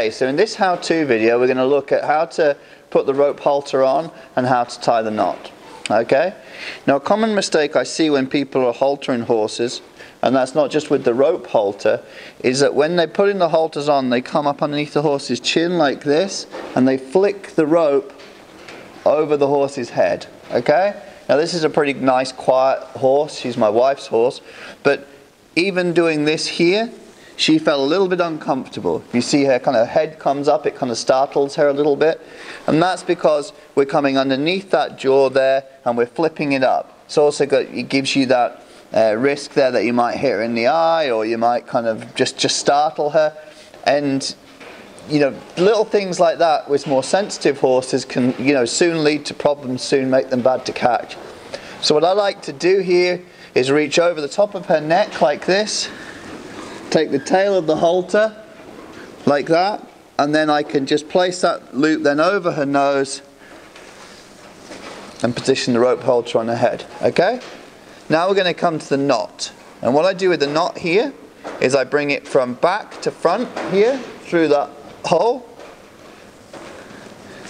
Okay, so in this how-to video we're going to look at how to put the rope halter on and how to tie the knot. Okay? Now a common mistake I see when people are haltering horses, and that's not just with the rope halter, is that when they're putting the halters on they come up underneath the horse's chin like this and they flick the rope over the horse's head. Okay? Now this is a pretty nice quiet horse, she's my wife's horse, but even doing this here she felt a little bit uncomfortable. You see her kind of head comes up, it kind of startles her a little bit. And that's because we're coming underneath that jaw there and we're flipping it up. It's also got, it gives you that uh, risk there that you might hit her in the eye or you might kind of just, just startle her. And you know, little things like that with more sensitive horses can, you know, soon lead to problems, soon make them bad to catch. So what I like to do here is reach over the top of her neck like this take the tail of the halter like that and then I can just place that loop then over her nose and position the rope halter on her head okay? Now we're going to come to the knot and what I do with the knot here is I bring it from back to front here through that hole.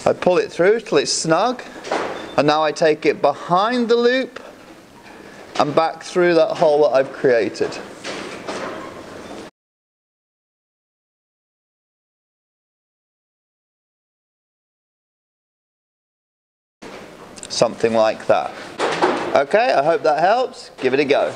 I pull it through till it's snug and now I take it behind the loop and back through that hole that I've created something like that. Okay, I hope that helps. Give it a go.